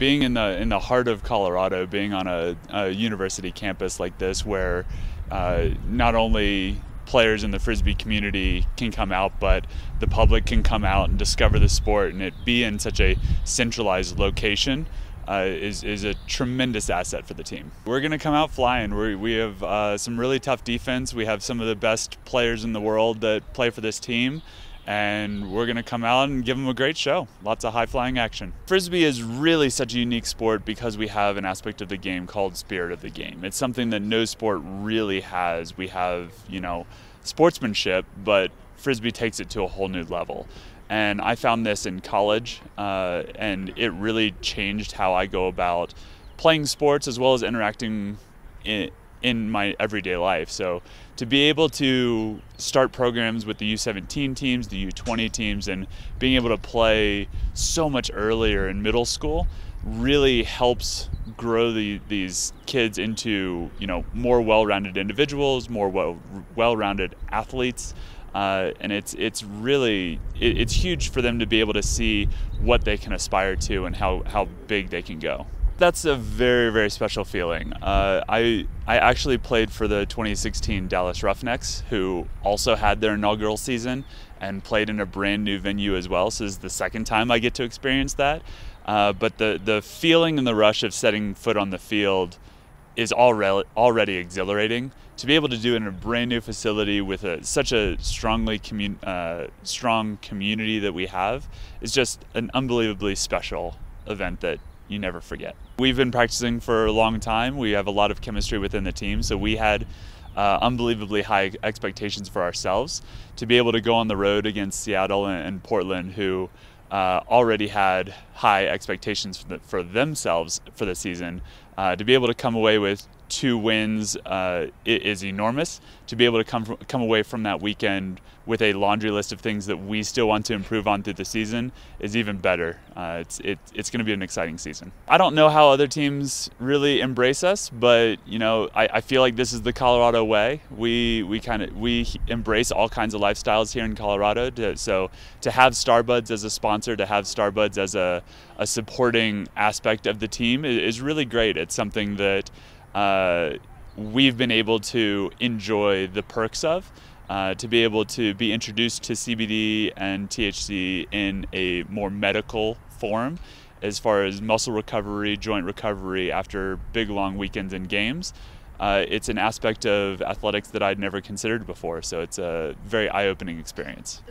being in the in the heart of Colorado, being on a, a university campus like this, where uh, not only players in the frisbee community can come out, but the public can come out and discover the sport, and it be in such a centralized location. Uh, is, is a tremendous asset for the team. We're going to come out flying. We're, we have uh, some really tough defense. We have some of the best players in the world that play for this team and we're going to come out and give them a great show. Lots of high flying action. Frisbee is really such a unique sport because we have an aspect of the game called spirit of the game. It's something that no sport really has. We have, you know, sportsmanship, but Frisbee takes it to a whole new level. And I found this in college, uh, and it really changed how I go about playing sports as well as interacting in, in my everyday life. So to be able to start programs with the U17 teams, the U20 teams, and being able to play so much earlier in middle school really helps grow the, these kids into you know more well-rounded individuals, more well, well-rounded athletes. Uh, and it's it's really it, it's huge for them to be able to see what they can aspire to and how, how big they can go that's a very very special feeling. Uh, I I actually played for the 2016 Dallas Roughnecks, who also had their inaugural season and played in a brand new venue as well. So this is the second time I get to experience that. Uh, but the the feeling and the rush of setting foot on the field is already already exhilarating. To be able to do it in a brand new facility with a, such a strongly commun- uh, strong community that we have is just an unbelievably special event that you never forget. We've been practicing for a long time. We have a lot of chemistry within the team, so we had uh, unbelievably high expectations for ourselves to be able to go on the road against Seattle and, and Portland, who uh, already had high expectations for, the, for themselves for the season. Uh, to be able to come away with two wins uh, is enormous. To be able to come from, come away from that weekend with a laundry list of things that we still want to improve on through the season is even better. Uh, it's it, it's going to be an exciting season. I don't know how other teams really embrace us, but you know I, I feel like this is the Colorado way. We we kind of we embrace all kinds of lifestyles here in Colorado. To, so to have Starbuds as a sponsor, to have Starbuds as a, a supporting aspect of the team is, is really great. It's something that uh, we've been able to enjoy the perks of. Uh, to be able to be introduced to CBD and THC in a more medical form as far as muscle recovery, joint recovery after big long weekends and games. Uh, it's an aspect of athletics that I'd never considered before, so it's a very eye opening experience.